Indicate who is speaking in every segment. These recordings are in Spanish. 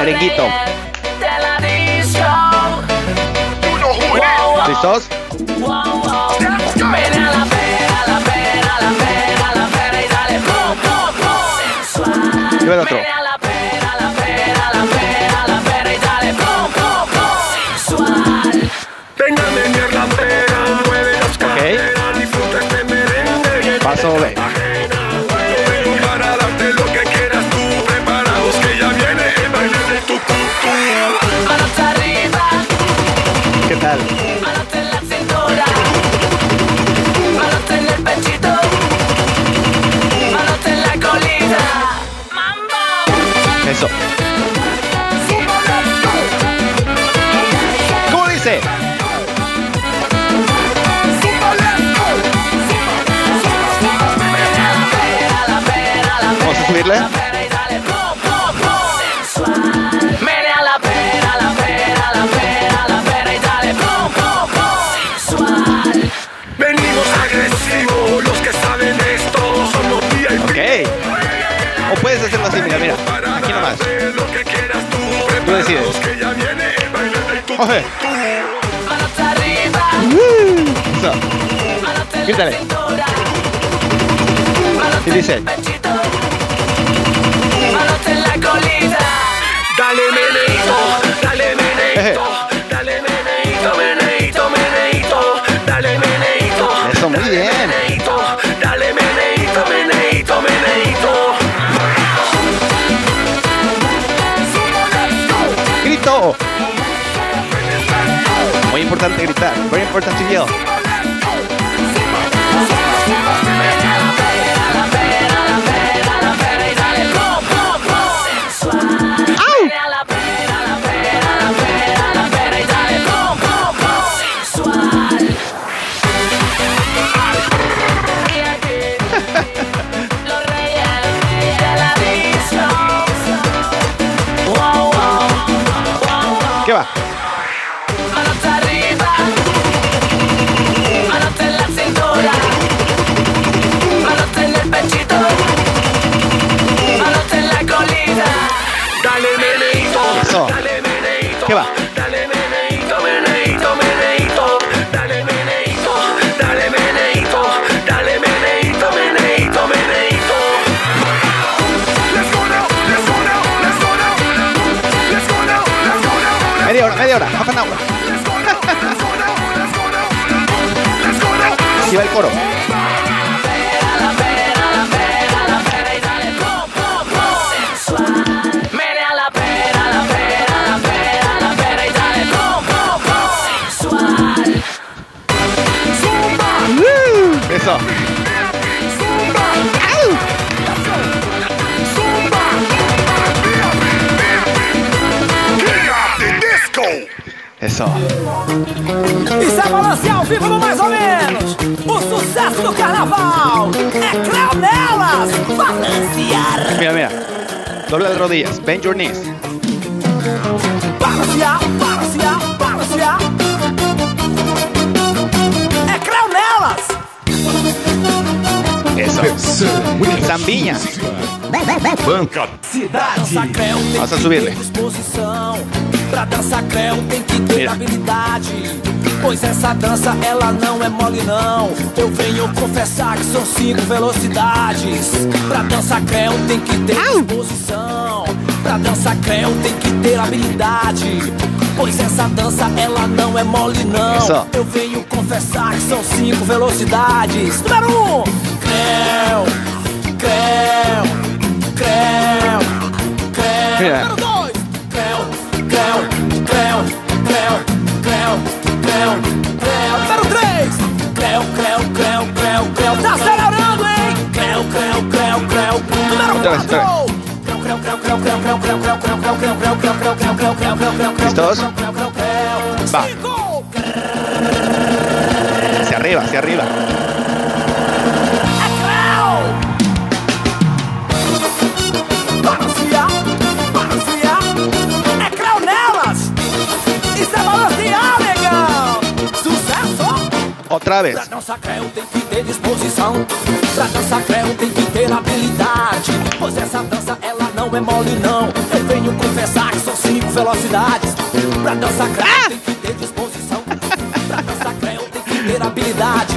Speaker 1: merenguito. ¿Listos? Y el otro. profe. Arriba. Quítale. Y dice. Very important to yell. ¿Qué va?
Speaker 2: Dale meneito, meneito, meneito. Dale meneito, dale meneito, dale meneito, meneito, meneito. Let's go now, let's go now, let's go now. Let's go now, let's go now.
Speaker 1: Media hora, media hora. Half an hour. Aquí va el coro. Eso. Eso.
Speaker 3: Isso é balancear ao vivo no mais ou menos. O sucesso do carnaval é Cléo nelas. Balancear.
Speaker 1: Mira, mira. Dobla las rodillas. Bend your knees.
Speaker 3: Balancear, balancear, balancear.
Speaker 1: Eso. Zambiña.
Speaker 4: Banca.
Speaker 3: Dança Creu tem
Speaker 1: Vamos a
Speaker 3: que
Speaker 1: subirle.
Speaker 3: ter disposição. Pra dançar Creu tem que ter
Speaker 1: Mira.
Speaker 3: habilidade. Pois essa dança ela não é mole não. Eu venho confessar que são cinco velocidades. Pra dançar Creu tem que ter disposição. Pra dançar Creu tem que ter habilidade. Pois essa dança ela não é mole não. Eu venho confessar que são cinco velocidades. Número um, Creu, Creu, Creu, Creu.
Speaker 1: Mira.
Speaker 3: Número dois, Creu, Creu, Creu, Creu, Creu, Creu, Creu. Número três, Creu, Creu, Creu, Creu, Creu. Tá acelerando, hein? Creu, Creu, Creu, Creu. Número
Speaker 1: vez, outra
Speaker 3: quatro. Creu, creu, creu, creu, creu, creu,
Speaker 1: Vez.
Speaker 3: Pra dançar creu tem que ter disposição. Pra dançar creu tem que ter habilidade. Pois essa dança ela não é mole não. Eu venho confessar que são velocidades. Pra dançar creu tem que ter disposição. Pra dançar creu tem que ter habilidade.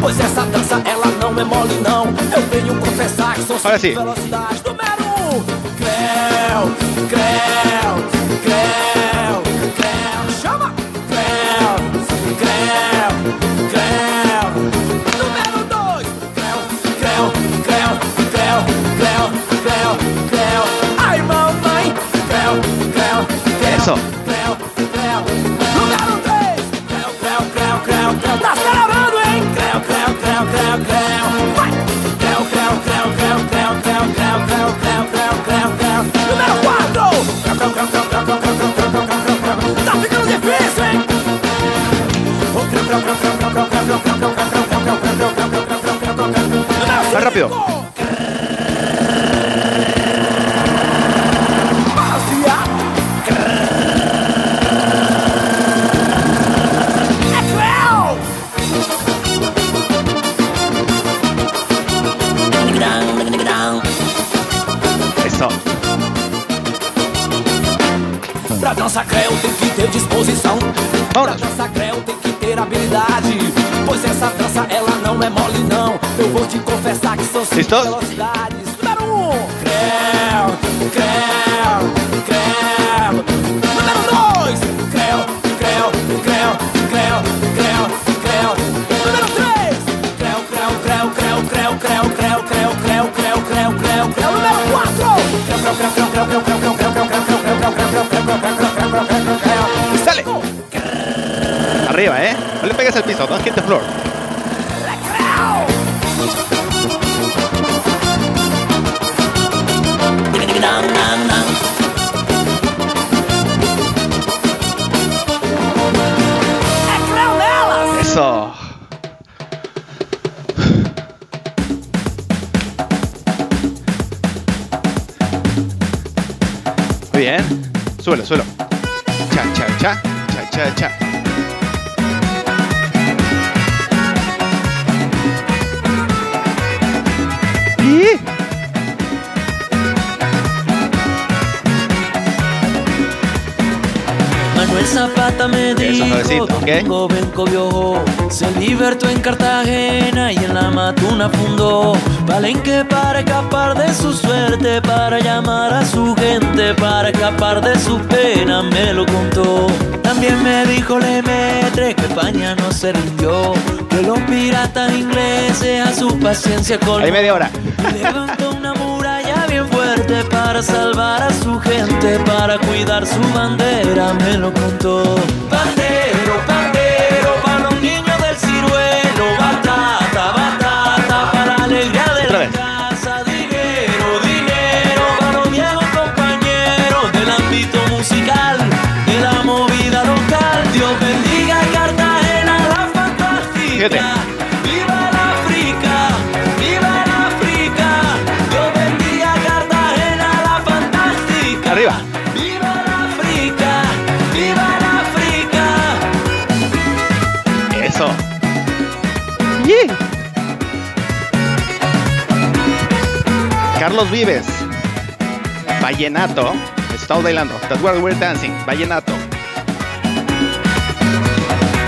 Speaker 3: Pois essa dança ela não é mole não. Eu venho confessar que sou
Speaker 5: Olha
Speaker 3: cinco
Speaker 5: assim.
Speaker 3: velocidades. Número um, creu, creu, atenção. Creu, Tá acelerando, hein? Creu. Vai! Creu, Tá ficando Pra dançar creu tem que ter habilidade. Pois essa dança ela não é mole não. Eu vou te confessar que são cinco velocidades. Número um, creu, creu, creu. Número dois, creu, creu, creu, creu, creu, creu. Número três, creu, creu, creu, creu, creu, creu, creu, creu, creu, creu, creu, creu, creu. Número quatro, creu, creu, creu, creu, creu, creu, creu,
Speaker 5: Al piso. Don't hit the floor. Eso. Bien. Suelo, suelo. Cha, cha, cha. Cha, cha, cha.
Speaker 1: Zapata me dijo. Domingo Benco viajó, se libertó en Cartagena y en la Matuna fundó Palenque para escapar de su suerte, para llamar a su gente, para escapar de sus penas, me lo contó. También me dijo Lemetre que España no se rindió, que los piratas ingleses a su paciencia colmó.
Speaker 5: Hay media hora.
Speaker 1: Para salvar a su gente, para cuidar su bandera, me lo contó. Bandero, bandero, para los niños del ciruelo, batata, batata, para la alegría de
Speaker 5: Otra
Speaker 1: la
Speaker 5: vez.
Speaker 1: casa, dinero, dinero, para los viejos compañeros del ámbito musical, de la movida local. Dios bendiga Cartagena, la fantástica.
Speaker 5: Fíjate. Arriba.
Speaker 1: ¡Viva la África! ¡Viva la África!
Speaker 5: Eso. Y... Carlos Vives. Vallenato. Estamos bailando. That's where we're dancing. Vallenato.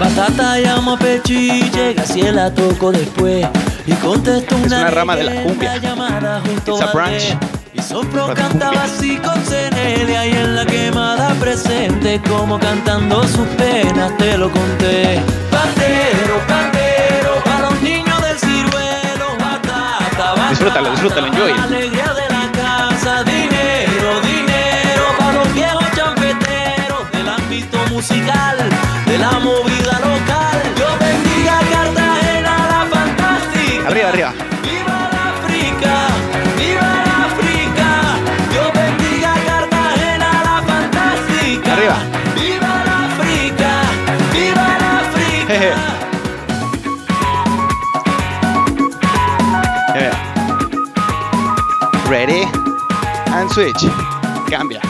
Speaker 1: Batata llama a Pechiche, Graciela tocó después y contestó una,
Speaker 5: una rama de la cumbia.
Speaker 1: llamada junto
Speaker 5: It's a
Speaker 1: a
Speaker 5: branch.
Speaker 1: Y Sopro cantaba así con Cenelia y en la quemada presente como cantando sus penas te lo conté. Bandero, bandero, para los niños del ciruelo, batata, batata.
Speaker 5: Disfrútalo, disfrútalo, enjoy.
Speaker 1: la alegría de la casa, dinero, dinero, para los viejos del ámbito musical, de la movida local.
Speaker 5: Arriba.
Speaker 1: ¡Viva la África! ¡Viva la África!
Speaker 5: Jeje. Ready and switch. Cambia.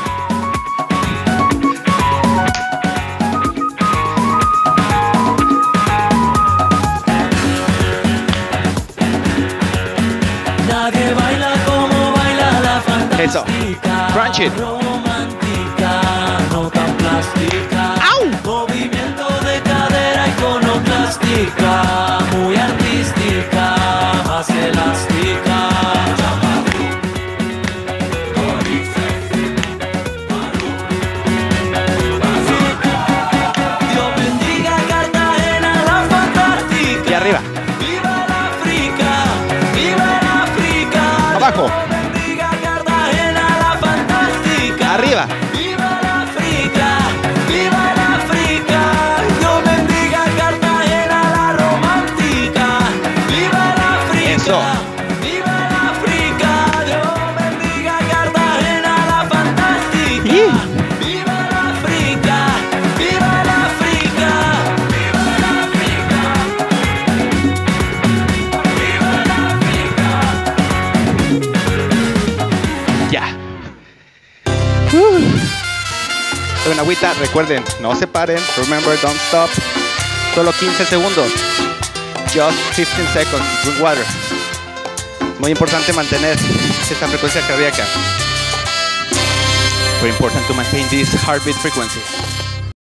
Speaker 1: Nadie baila como baila la fantástica.
Speaker 5: Eso. Crunch it.
Speaker 1: lost and lost.
Speaker 5: Ya. Uh. Una agüita, recuerden, no se paren. Remember, don't stop. Solo 15 segundos. Just 15 seconds. Drink water. Muy importante mantener esta frecuencia cardíaca. Very important to maintain this heartbeat frequency.